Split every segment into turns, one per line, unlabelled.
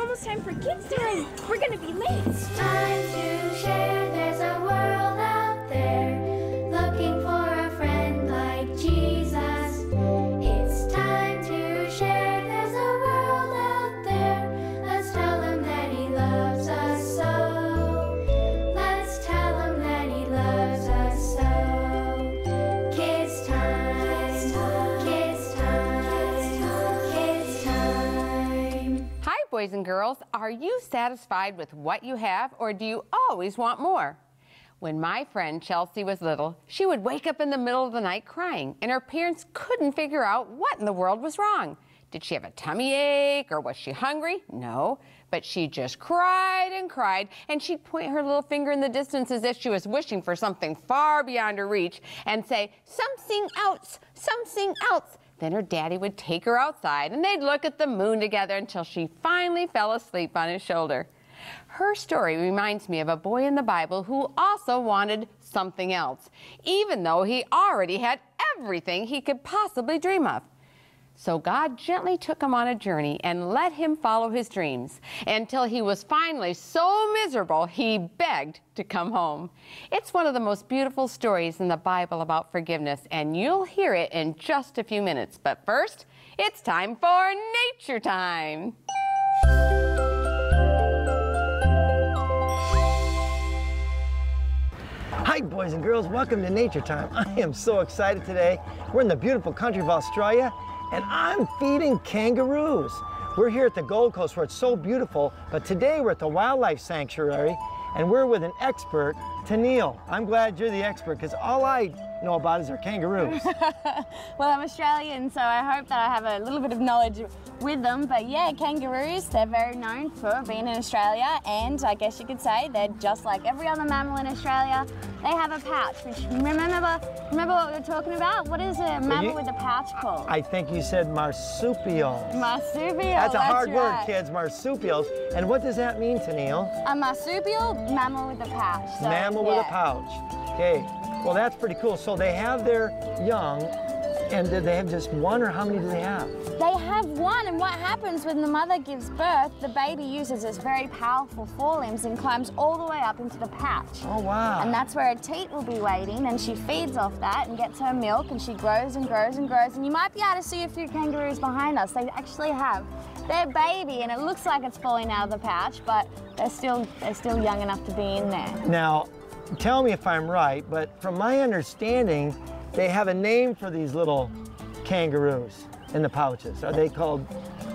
almost time for kids time. We're gonna be late.
Time to share. There's a world
boys and girls. Are you satisfied with what you have, or do you always want more? When my friend Chelsea was little, she would wake up in the middle of the night crying, and her parents couldn't figure out what in the world was wrong. Did she have a tummy ache, or was she hungry? No, but she just cried and cried, and she'd point her little finger in the distance as if she was wishing for something far beyond her reach and say, Something else, something else. Then her daddy would take her outside and they'd look at the moon together until she finally fell asleep on his shoulder. Her story reminds me of a boy in the Bible who also wanted something else, even though he already had everything he could possibly dream of. So God gently took him on a journey and let him follow his dreams until he was finally so miserable he begged to come home. It's one of the most beautiful stories in the Bible about forgiveness, and you'll hear it in just a few minutes. But first, it's time for Nature Time.
Hi, boys and girls. Welcome to Nature Time. I am so excited today. We're in the beautiful country of Australia, and I'm feeding kangaroos. We're here at the Gold Coast where it's so beautiful, but today we're at the Wildlife Sanctuary, and we're with an expert, Tennille. I'm glad you're the expert because all I know about is our kangaroos.
Well, I'm Australian, so I hope that I have a little bit of knowledge with them. But yeah, kangaroos, they're very known for being in Australia, and I guess you could say they're just like every other mammal in Australia. They have a pouch, which remember, remember what we were talking about? What is a mammal
you-
with a pouch called?
I think you said marsupials.
marsupial.
That's a hard word, kids, marsupials. And what does that mean, Tennille?
A marsupial mammal with a pouch. So,
Mammal with a pouch. Okay. Well, that's pretty cool. So they have their young, and do they have just one, or how many do they have?
They have one, and what happens when the mother gives birth, the baby uses its very powerful forelimbs and climbs all the way up into the pouch.
Oh, wow.
And that's where a teat will be waiting, and she feeds off that and gets her milk, and she grows and grows and grows. And you might be able to see a few kangaroos behind us. They actually have their baby, and it looks like it's falling out of the pouch, but they're still they're still young enough to be in there.
Now, tell me if I'm right, but from my understanding, they have a name for these little kangaroos in the pouches. Are they called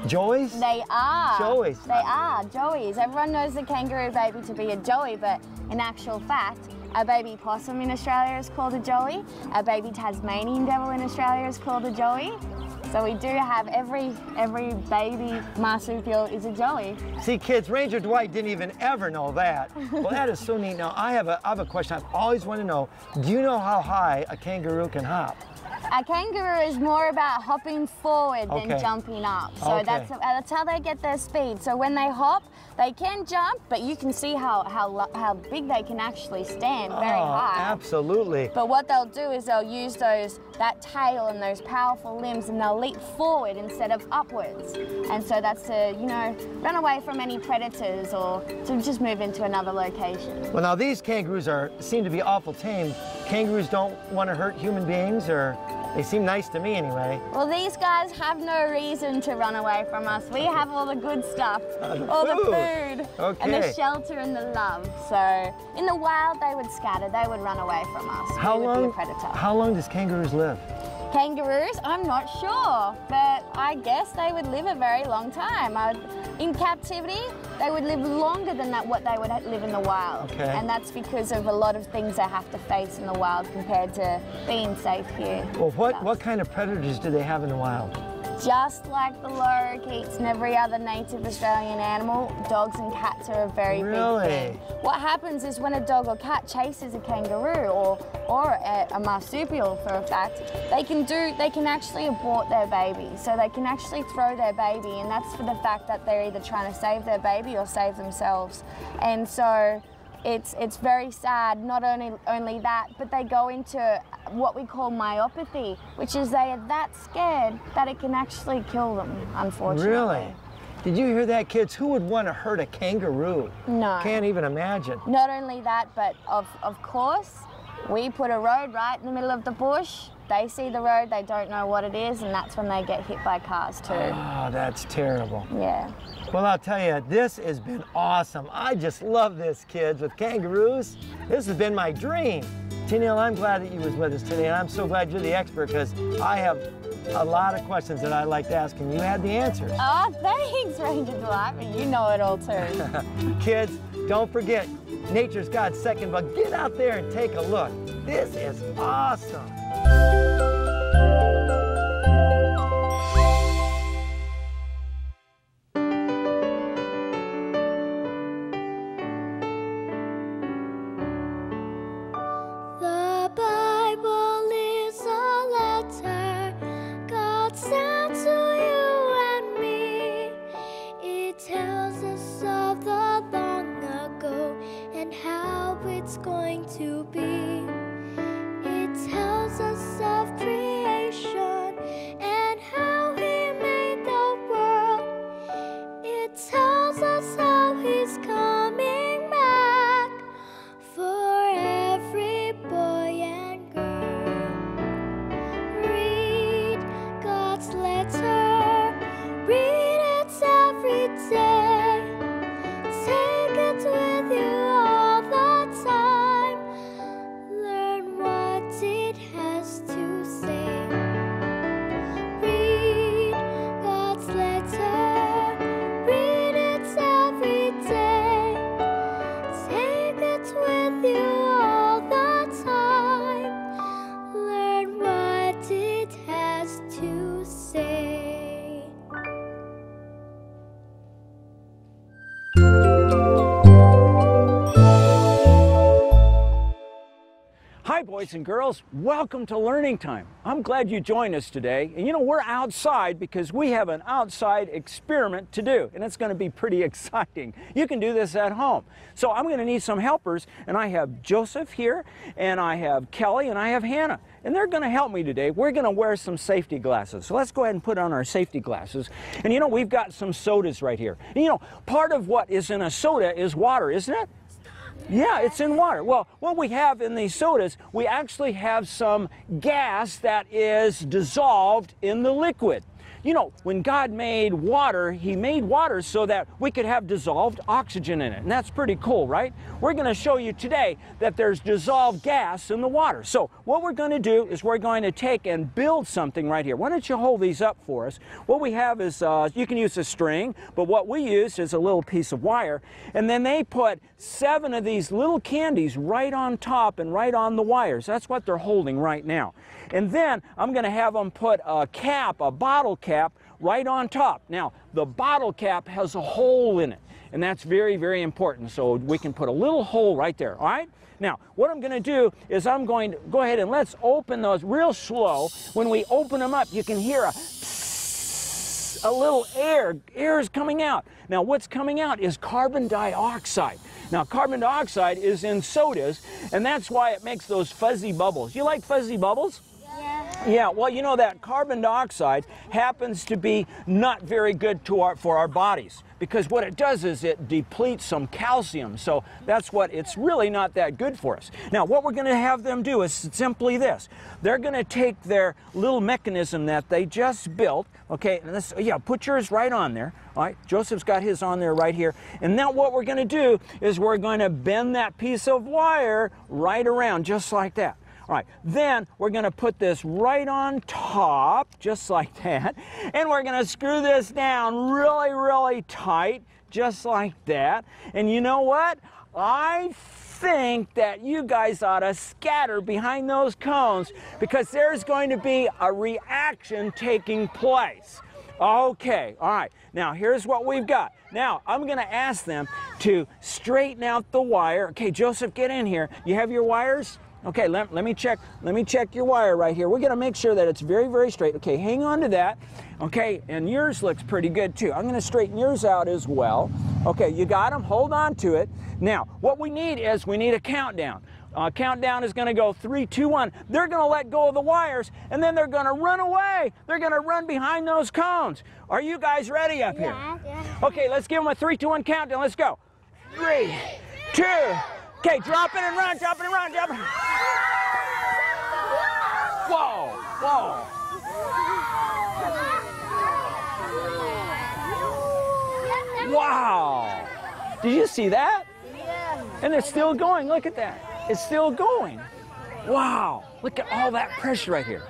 joeys?
They are.
Joeys.
They are joeys. Everyone knows the kangaroo baby to be a joey, but in actual fact, a baby possum in Australia is called a joey. A baby Tasmanian devil in Australia is called a joey. So we do have every every baby marsupial is a joey.
See, kids, Ranger Dwight didn't even ever know that. Well, that is so neat. Now, I have a, I have a question I've always wanted to know. Do you know how high a kangaroo can hop?
A kangaroo is more about hopping forward
Okay.
than jumping up. So
Okay.
that's uh, that's how they get their speed. So when they hop, they can jump, but you can see how how how big they can actually stand, very
oh,
high.
absolutely.
But what they'll do is they'll use those that tail and those powerful limbs and they'll leap forward instead of upwards. And so that's to, you know, run away from any predators or to just move into another location.
Well, now these kangaroos are seem to be awful tame. Kangaroos don't want to hurt human beings, or they seem nice to me anyway.
Well, these guys have no reason to run away from us. We have all the good stuff,
Uh, the
all
food.
the food, and the shelter and the love. So in the wild, they would scatter. They would run away from us.
How
we would be
long?
a predator.
How long does kangaroos live?
Kangaroos? I'm not sure, but I guess they would live a very long time. I in captivity, they would live longer than that what they would live in the wild.
Okay.
And that's because of a lot of things they have to face in the wild compared to being safe here.
Well, what what kind of predators do they have in the wild?
Just like the lorikeets and every other native Australian animal, dogs and cats are a very
Really?
big thing. What happens is when a dog or cat chases a kangaroo or or a, a marsupial for a fact, they can do they can actually abort their baby. So they can actually throw their baby and that's for the fact that they're either trying to save their baby or save themselves. And so it's it's very sad. Not only only that, but they go into what we call myopathy, which is they are that scared that it can actually kill them. Unfortunately.
Really? Did you hear that, kids? Who would want to hurt a kangaroo?
No.
Can't even imagine.
Not only that, but of, of course, we put a road right in the middle of the bush. They see the road, they don't know what it is, and that's when they get hit by cars too.
Oh, that's terrible.
Yeah.
Well, I'll tell you, this has been awesome. I just love this, kids, with kangaroos. This has been my dream. Tennille, I'm glad that you was with us today, and I'm so glad you're the expert because I have a lot of questions that I like to ask, and you had the answers.
Oh, thanks, Ranger Dwight, but you know it all too.
Kids, don't forget, nature's God's second, but get out there and take a look. This is awesome.
Boys and girls. Welcome to Learning Time. I'm glad you joined us today. And you know, we're outside because we have an outside experiment to do, and it's going to be pretty exciting. You can do this at home. So I'm going to need some helpers, and I have Joseph here, and I have Kelly, and I have Hannah. And they're going to help me today. We're going to wear some safety glasses. So let's go ahead and put on our safety glasses. And you know, we've got some sodas right here. And you know, part of what is in a soda is water, isn't it? Yeah, it's in water. Well, what we have in these sodas, we actually have some gas that is dissolved in the liquid. You know, when God made water, He made water so that we could have dissolved oxygen in it. And that's pretty cool, right? We're going to show you today that there's dissolved gas in the water. So, what we're going to do is we're going to take and build something right here. Why don't you hold these up for us? What we have is, uh, you can use a string, but what we use is a little piece of wire. And then they put seven of these little candies right on top and right on the wires. That's what they're holding right now. And then I'm going to have them put a cap, a bottle cap, right on top. Now, the bottle cap has a hole in it, and that's very, very important. So we can put a little hole right there, all right? Now, what I'm going to do is I'm going to go ahead and let's open those real slow. When we open them up, you can hear a a little air. Air is coming out. Now, what's coming out is carbon dioxide. Now, carbon dioxide is in sodas, and that's why it makes those fuzzy bubbles. You like fuzzy bubbles? Yeah, well, you know that carbon dioxide happens to be not very good to our, for our bodies because what it does is it depletes some calcium. So that's what it's really not that good for us. Now, what we're going to have them do is simply this. They're going to take their little mechanism that they just built, okay, and this, yeah, put yours right on there. All right, Joseph's got his on there right here. And now what we're going to do is we're going to bend that piece of wire right around just like that. All right, then we're going to put this right on top, just like that, and we're going to screw this down really, really tight, just like that. And you know what? I think that you guys ought to scatter behind those cones because there's going to be a reaction taking place. Okay, all right. Now, here's what we've got. Now, I'm going to ask them to straighten out the wire. Okay, Joseph, get in here. You have your wires? Okay, let, let me check. Let me check your wire right here. We're going to make sure that it's very, very straight. Okay, hang on to that. Okay, and yours looks pretty good too. I'm going to straighten yours out as well. Okay, you got them. Hold on to it. Now, what we need is we need a countdown. uh, countdown is going to go three, two, one. They're going to let go of the wires and then they're going to run away. They're going to run behind those cones. Are you guys ready up here? Yeah. Okay, let's give them a three, two, one countdown. Let's go. Three, two. Okay, drop it and run, drop it and run, drop it. Whoa, whoa. Wow. Did you see that? And it's still going. Look at that. It's still going. Wow. Look at all that pressure right here.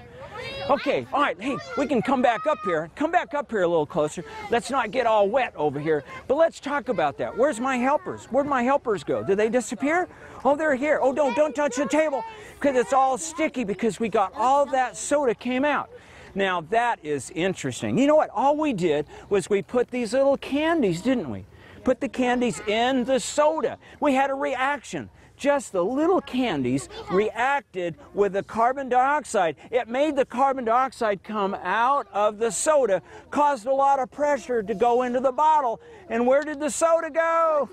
Okay, all right, hey, we can come back up here. Come back up here a little closer. Let's not get all wet over here, but let's talk about that. Where's my helpers? Where'd my helpers go? Did they disappear? Oh, they're here. Oh, don't, don't touch the table because it's all sticky because we got all that soda came out. Now, that is interesting. You know what? All we did was we put these little candies, didn't we? Put the candies in the soda. We had a reaction. Just the little candies reacted with the carbon dioxide. It made the carbon dioxide come out of the soda, caused a lot of pressure to go into the bottle. And where did the soda go?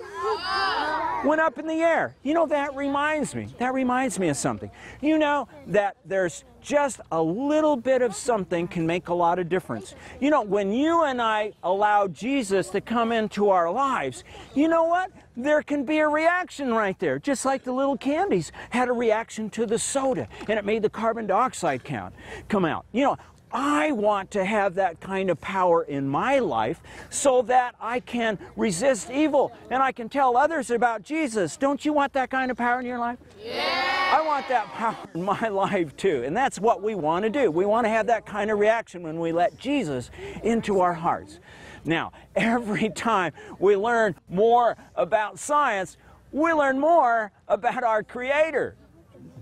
Went up in the air. You know, that reminds me. That reminds me of something. You know that there's just a little bit of something can make a lot of difference. You know, when you and I allow Jesus to come into our lives, you know what? There can be a reaction right there, just like the little candies had a reaction to the soda, and it made the carbon dioxide count come out. You know, I want to have that kind of power in my life so that I can resist evil and I can tell others about Jesus. Don't you want that kind of power in your life? Yeah. I want that power in my life too. And that's what we want to do. We want to have that kind of reaction when we let Jesus into our hearts. Now, every time we learn more about science, we learn more about our Creator,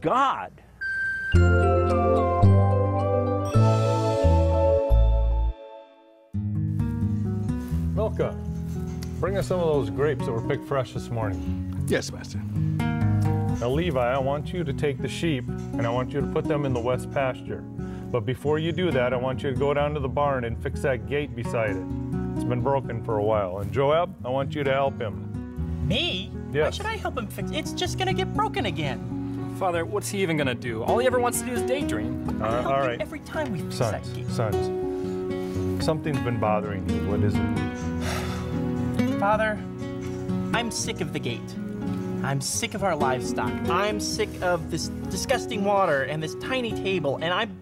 God.
Milka, bring us some of those grapes that were picked fresh this morning.
Yes, Master.
Now, Levi, I want you to take the sheep and I want you to put them in the west pasture. But before you do that, I want you to go down to the barn and fix that gate beside it. It's been broken for a while. And Joab, I want you to help him.
Me? Why should I help him fix it? It's just gonna get broken again.
Father, what's he even gonna do? All he ever wants to do is daydream.
Uh,
I help
all
you. Every time we fix
Sons,
that gate.
sons, something's been bothering you. What is it?
Father, I'm sick of the gate. I'm sick of our livestock. I'm sick of this disgusting water and this tiny table, and I'm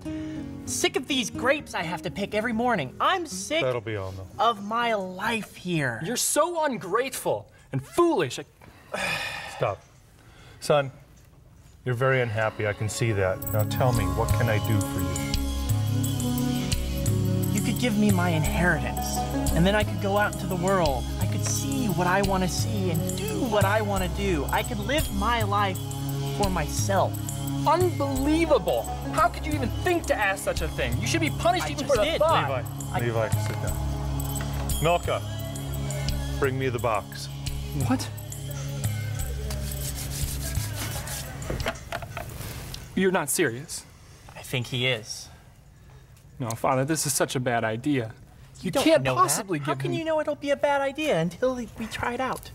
sick of these grapes I have to pick every morning. I'm sick
That'll be all, though.
of my life here.
You're so ungrateful and foolish. I-
Stop. Son, you're very unhappy. I can see that. Now tell me, what can I do for you?
You could give me my inheritance, and then I could go out into the world. I could see what I want to see and do what I want to do. I could live my life for myself.
Unbelievable! How could you even think to ask such a thing? You should be punished
I
even
just
for the
did.
thought.
Levi,
I-
Levi, sit down. Milka, bring me the box.
What? You're not serious.
I think he is.
No, Father, this is such a bad idea. You,
don't
can't
know
possibly
that. How can
him
you know it'll be a bad idea until we try it out?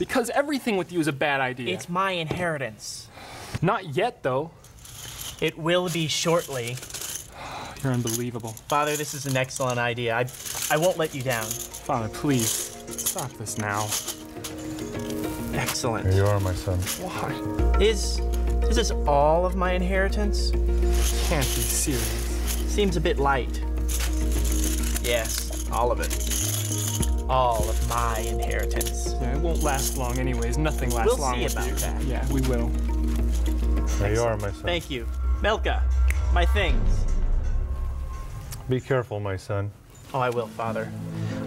because everything with you is a bad idea.
It's my inheritance.
Not yet, though.
It will be shortly.
You're unbelievable.
Father, this is an excellent idea. I, I won't let you down.
Father, please stop this now. Excellent.
Here
Excellent.
you are, my son.
Why?
Is is this all of my inheritance?
Can't be serious.
Seems a bit light. Yes, all of it. All of my inheritance.
Yeah, it won't last long, anyways. Nothing lasts
We'll
long
see
with
about
you.
that.
Yeah, we will.
Are, my son.
Thank you. Melka, my things.
Be careful, my son.
Oh, I will, Father.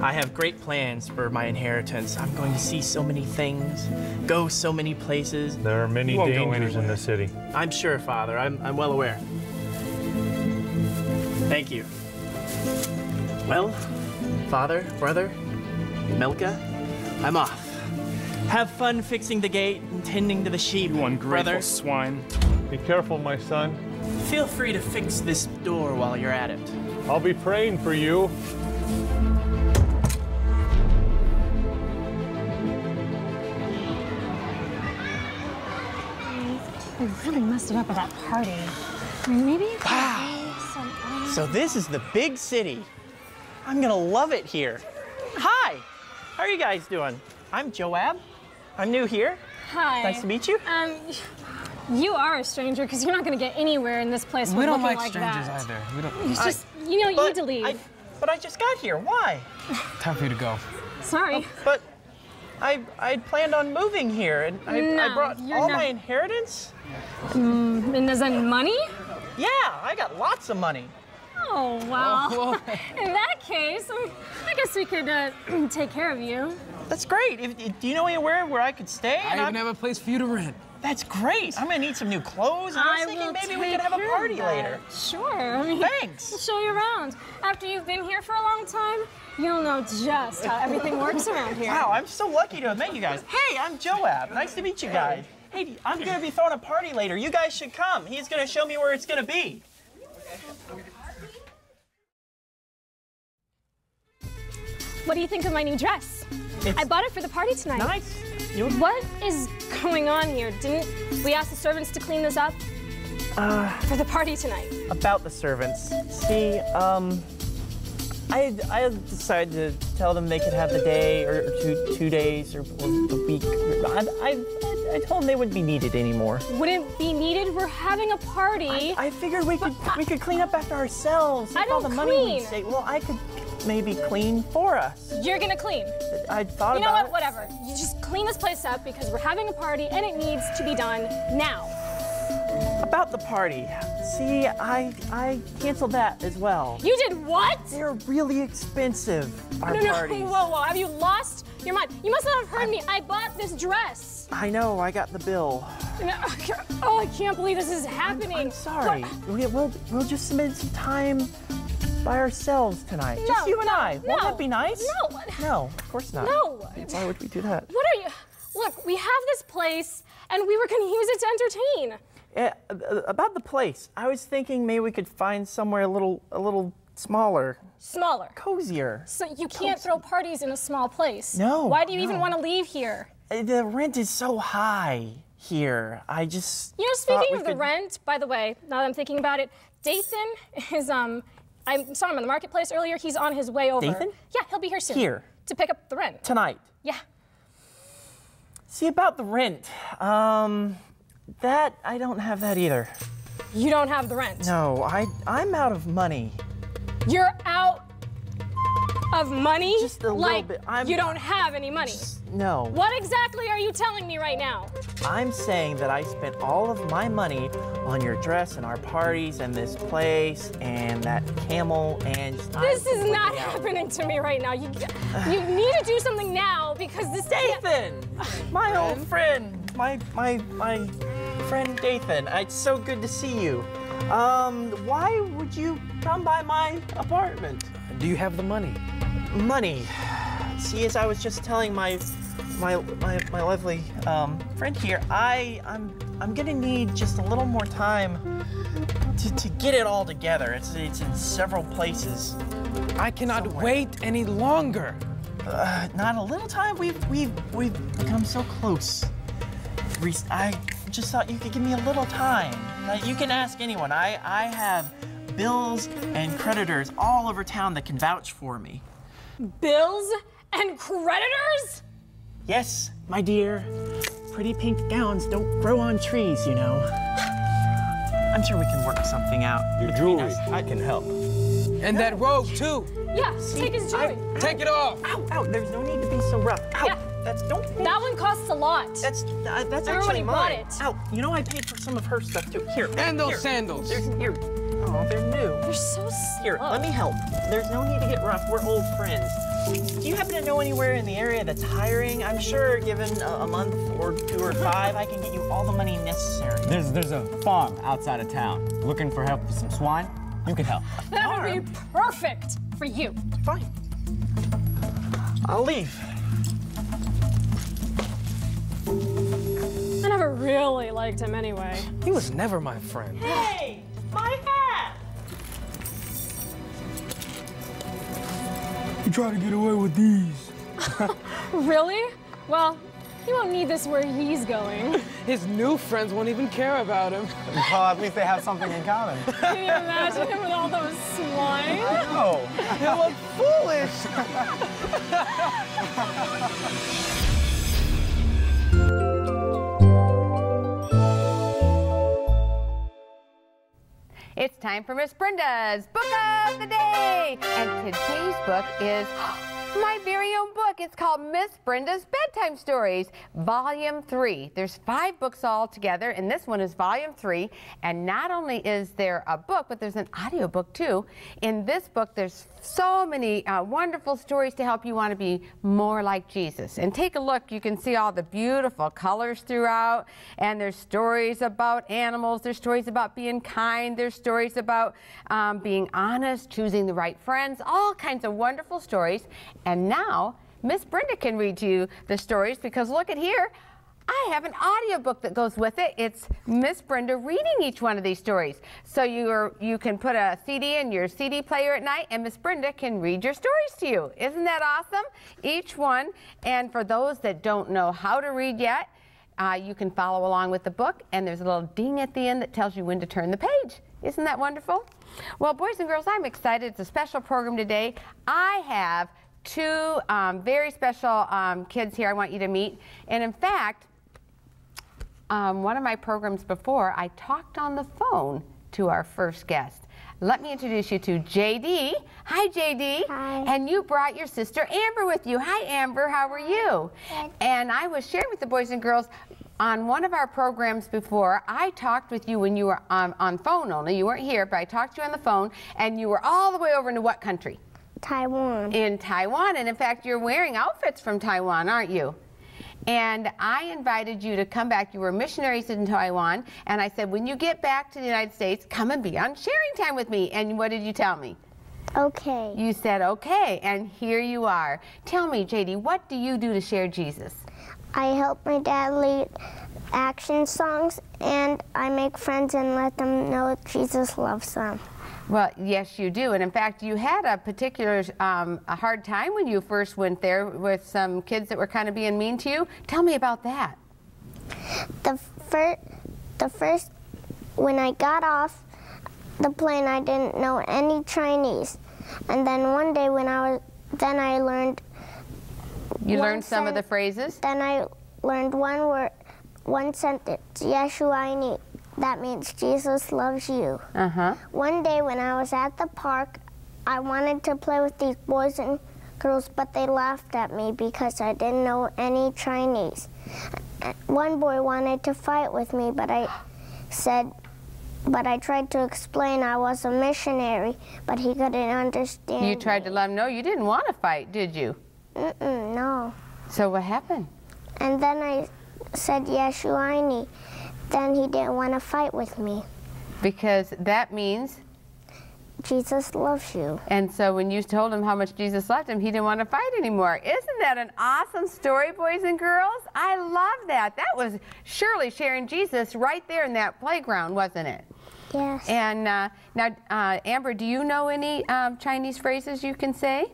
I have great plans for my inheritance. I'm going to see so many things, go so many places.
There are many dangers in the city.
I'm sure, Father. I'm, I'm well aware. Thank you. Well, Father, brother, Melka, I'm off. Have fun fixing the gate and tending to the sheep,
You ungrateful
brother.
swine.
Be careful, my son.
Feel free to fix this door while you're at it.
I'll be praying for you.
We really messed it up at that party. I mean, maybe if wow. Ah. some.
So this is the big city. I'm gonna love it here. Hi, how are you guys doing? I'm Joab. I'm new here.
Hi.
Nice to meet you.
Um, you are a stranger because you're not going to get anywhere in this place.
We
with
don't like
like
strangers
that.
either. We don't.
It's just, you know, you need to leave.
I, but I just got here. Why?
Time for you to go.
Sorry.
But I I planned on moving here, and I, I brought all
not-
my inheritance.
And is that money?
Yeah, I got lots of money.
Oh, well. in that case, um, I guess we could uh, take care of you.
That's great. If, if- do you know anywhere where I could stay?
I
And
even have a place for you to rent.
That's great. I'm gonna need some new clothes. And I was thinking maybe we could have a party later.
Sure. I mean,
Thanks.
We'll show you around. After you've been here for a long time, you'll know just how everything works around here.
Wow, I'm so lucky to have met you guys. Hey, I'm Joab. Nice to meet you guys. Hey, I'm gonna be throwing a party later. You guys should come. He's gonna show me where it's gonna be.
What do you think of my new dress?
It's
I bought it for the party tonight.
nice. You
What is going on here? Didn't we ask the servants to clean this up?
Uh,
for the party tonight.
about the servants. See, um, I I decided to tell them they could have the day or two two days or, or the week. I, I I told them they wouldn't be needed anymore.
Wouldn't be needed. We're having a party.
I figured we could we could clean up after ourselves.
I
with all
don't
the money we'd
clean.
save. Well, I could maybe clean for us.
You're gonna clean.
I thought about
You know
about
what?
it.
Whatever. You just clean this place up because we're having a party and it needs to be done now.
About the party. See, I I canceled that as well.
You did what?
They're really expensive. Our
no, no,
parties.
whoa, whoa. Have you lost your mind? You must not have heard me. I bought this dress.
I know. I got the bill.
No, Oh, I can't believe this is happening.
I'm sorry.
What?
We, we'll we'll just spend some time by ourselves tonight.
No,
just you and
no,
I. Won't
no,
that be nice?
no.
No, of course not.
No.
Why would we do that?
What are you? Look, we have this place and we were going to use it to entertain.
Yeah, uh, about the place. I was thinking maybe we could find somewhere a little a little smaller,
Smaller.
cozier.
So you can't throw parties in a small place.
No,
Why do you even want to leave here?
Uh, The rent is so high here. I just
You know, speaking of the
could-
rent, by the way, now that I'm thinking about it, Dathan is um I saw him in the marketplace earlier. He's on his way over.
Dathan?
Yeah, he'll be here soon.
Here?
To pick up the rent.
tonight.
Yeah.
See about the rent. Um, that I don't have that either.
You don't have the rent.
No, I I'm out of money.
You're out of money?
Just a little
like,
bit. I'm-
you don't have any money.
No.
What exactly are you telling me right now?
I'm saying that I spent all of my money on your dress and our parties and this place and that camel and just-
This
I'm
is not
out.
happening to me right now. You, you need to do something now because this can't-
Dathan, my old friend, my my my friend Dathan. It's so good to see you. Um, why would you come by my apartment?
Do you have the money?
Money. See, as I was just telling my my my, my lovely um, friend here, I I'm I'm gonna need just a little more time to, to get it all together. It's it's in several places.
I cannot
Somewhere.
wait any longer.
Uh, not a little time. We've we've we've become so close. Reese, I just thought you could give me a little time. Now, you can ask anyone. I I have bills and creditors all over town that can vouch for me.
Bills and creditors?
Yes, my dear. Pretty pink gowns don't grow on trees, you know. I'm sure we can work something out.
Your jewelry
us. I
can help.
And that robe too.
Yeah, take his jewelry.
Take it off.
Ow, ow, there's no need to be so rough. Ow,
Yeah.
that's, don't.
that one costs a lot.
That's uh, that's
Everybody
actually
bought
mine.
it.
Ow, you know I paid for some of her stuff too. Here.
And those
here.
sandals.
There's here. Oh, they're new.
You're so slow.
Here, let me help. There's no need to get rough. We're old friends. Do you happen to know anywhere in the area that's hiring? I'm sure, given a, a month or two or five, I can get you all the money necessary.
There's there's a farm outside of town. Looking for help with some swine? You can help.
That would be perfect for you.
Fine. I'll leave.
I never really liked him anyway.
He was never my friend.
Hey, my
try to get away with these.
Really? Well, He won't need this where he's going.
His new friends won't even care about him.
Well, at least they have something in common.
Can you imagine him with all those swine?
Oh.
They look foolish.
It's time for Miss Brenda's Book of the Day. And today's book is my very own book. It's called Miss Brenda's Bedtime Stories, Volume 3. There's five books all together, and this one is Volume 3. And not only is there a book, but there's an audio book too. In this book, there's so many uh, wonderful stories to help you want to be more like Jesus. And take a look, you can see all the beautiful colors throughout. And there's stories about animals, there's stories about being kind, there's stories about um, being honest, choosing the right friends, all kinds of wonderful stories. And now, Miss Brenda can read you the stories because look at here. I have an audiobook that goes with it. It's Miss Brenda reading each one of these stories. So you you can put a CD in your CD player at night and Miss Brenda can read your stories to you. Isn't that awesome? Each one. And for those that don't know how to read yet, uh, you can follow along with the book and there's a little ding at the end that tells you when to turn the page. Isn't that wonderful? Well, boys and girls, I'm excited. It's a special program today. I have two um, very special um, kids here I want you to meet. And in fact, um, one of my programs before, I talked on the phone to our first guest. Let me introduce you to JD. Hi, JD.
Hi.
And you brought your sister Amber with you. Hi, Amber. How are you?
Good.
And I was sharing with the boys and girls on one of our programs before. I talked with you when you were on, on phone only. You weren't here, but I talked to you on the phone, and you were all the way over into what country?
Taiwan.
in Taiwan. And in fact, you're wearing outfits from Taiwan, aren't you? And I invited you to come back. You were missionaries in Taiwan. And I said, when you get back to the United States, come and be on sharing time with me. And what did you tell me?
Okay.
You said, okay. And here you are. Tell me, JD, what do you do to share Jesus?
I help my dad lead action songs and I make friends and let them know Jesus loves them.
Well, yes, you do. And in fact, you had a particular um, a hard time when you first went there with some kids that were kind of being mean to you. Tell me about that.
The first, the first, when I got off the plane, I didn't know any Chinese, and then one day when I was, then I learned,
You learned some of the phrases?
then I learned one word, one sentence, Yeshuaini. That means Jesus loves you.
Uh huh.
One day when I was at the park, I wanted to play with these boys and girls, but they laughed at me because I didn't know any Chinese. One boy wanted to fight with me, but I said, but I tried to explain I was a missionary, but he couldn't understand.
You tried to let him know you didn't want to fight, did you?
Mm-mm, no.
So what happened?
And then I said Yeshuaini. Then he didn't want to fight with me.
Because that means,
Jesus loves you.
and so when you told him how much Jesus loved him, he didn't want to fight anymore. Isn't that an awesome story, boys and girls? I love that. That was surely sharing Jesus right there in that playground, wasn't it?
Yes.
And uh, now, uh, Amber, do you know any um, Chinese phrases you can say?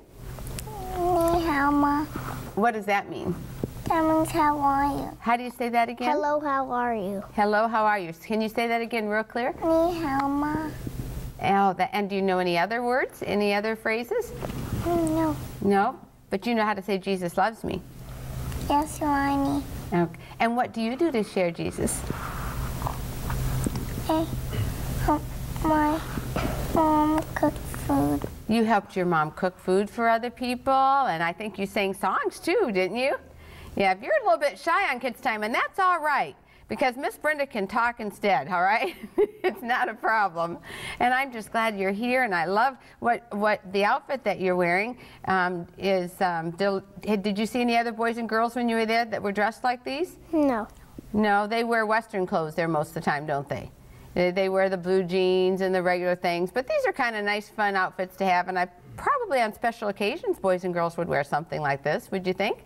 Ni hao ma.
What does that mean?
That means how are you?
How do you say that again?
Hello, how are you?
Hello, how are you? Can you say that again real clear?
Ni hao ma.
Oh, that, and do you know any other words? Any other phrases?
No.
No? But you know how to say Jesus loves me.
Yes, Ronnie.
Okay. And what do you do to share Jesus?
Hey, help my mom cook food.
You helped your mom cook food for other people, and I think you sang songs too, didn't you? Yeah, if you're a little bit shy on kids' time, and that's all right, because Miss Brenda can talk instead, all right? it's not a problem. And I'm just glad you're here, and I love what, what the outfit that you're wearing um, is. Um, del- did you see any other boys and girls when you were there that were dressed like these?
No.
No, they wear Western clothes there most of the time, don't they? They, they wear the blue jeans and the regular things, but these are kind of nice, fun outfits to have, and I probably on special occasions, boys and girls would wear something like this, would you think?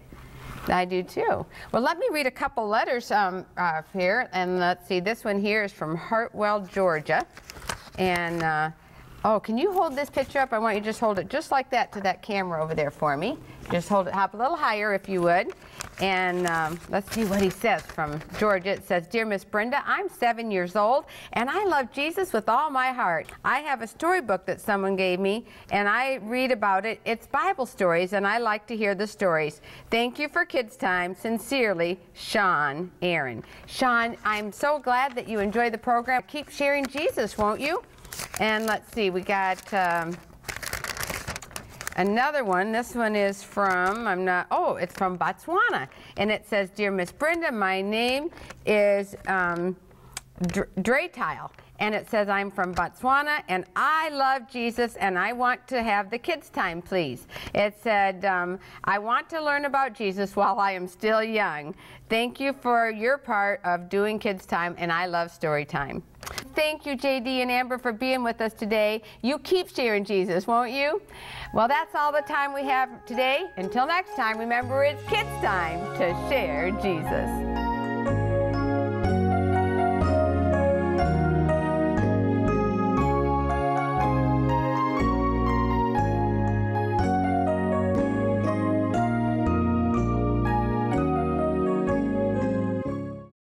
I do too. Well, let me read a couple letters um, uh, here, and let's see. This one here is from Hartwell, Georgia, and uh, oh, can you hold this picture up? I want you to just hold it just like that to that camera over there for me. Just hold it up a little higher if you would. And um, let's see what he says from Georgia. It says, Dear Miss Brenda, I'm seven years old and I love Jesus with all my heart. I have a storybook that someone gave me and I read about it. It's Bible stories and I like to hear the stories. Thank you for Kids Time. Sincerely, Sean Aaron. Sean, I'm so glad that you enjoy the program. Keep sharing Jesus, won't you? And let's see, we got. Um, Another one, this one is from, I'm not, oh, it's from Botswana. And it says, Dear Miss Brenda, my name is um, Draytile. And it says, I'm from Botswana and I love Jesus and I want to have the kids' time, please. It said, um, I want to learn about Jesus while I am still young. Thank you for your part of doing kids' time and I love story time. Thank you, JD and Amber, for being with us today. You keep sharing Jesus, won't you? Well, that's all the time we have today. Until next time, remember it's kids' time to share Jesus.